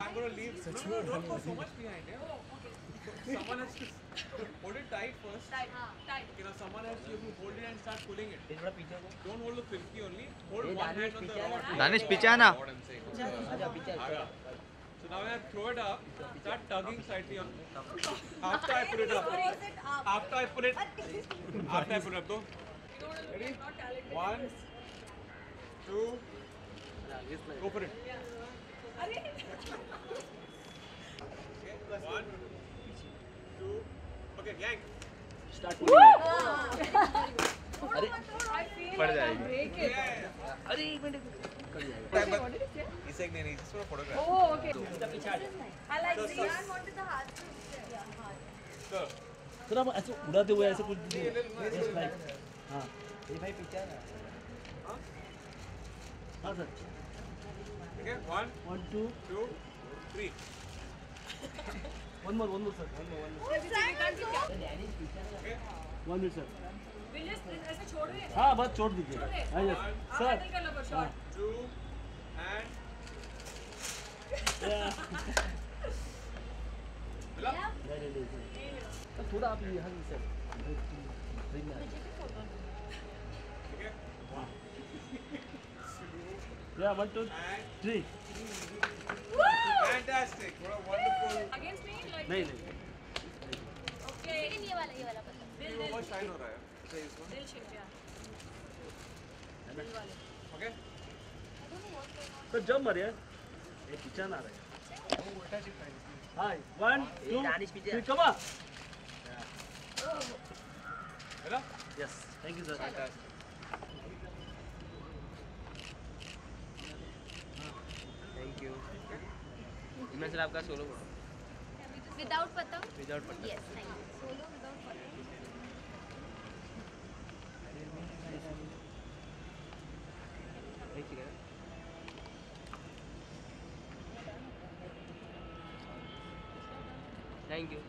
I'm gonna leave. No, no, no, don't go so much behind. Yeah? Someone has to hold it tight first. Tight, tight. You know, someone has to to hold it and start pulling it. Don't hold the filky only. Hold one Danish hand on the rod. पीछे Aga. So now I throw it up, start tugging slightly on. After I put it up. After I put it. After I put it up, though. Ready? One, two, go for it. अरे पड़ जाएगी. अरे एक minute What did he say? He's saying, he's just for a photograph. Oh, okay. इसका पीछे हट I like Sir, this. sir. I wanted the heart. Yeah, heart. Sir, sir आप ऐसे उड़ाते हुए ऐसे कुछ ये ले लो ना, Just ऐसे like- हाँ ये भाई पीछे हाँ sir Okay, one, one two two, three. One more one more sir one more one Who's trying to do? Okay, one minute sir We'll just ऐसे छोड़ दे. हाँ बस छोड़ दीजिए छोड़ दे? हाँ यस one, सर Handle कर लो बस shot. two, and. मिला? नहीं नहीं नहीं सर थोड़ा आप यहाँ से सर Okay. या one two And three fantastic. What a wonderful. Against me? Like, नहीं नहीं okay. लेकिन ये वाला ये वाला पसंद दिल, वो दिल. बहुत shine हो रहा है. This one. दिल shape, yeah. दिल वाले. Okay. सर जब मर यार ये पीछे ना रहे हाँ वन टू दानिश पीछे थ्री कमा मिला? Yes thank you sir Fantastic. Thank you Imran sir आपका सोलो बोलो विदाउट पतंग? विदाउट पतंग। Yes thank you solo without पतंग. एक सेकंड थैंक यू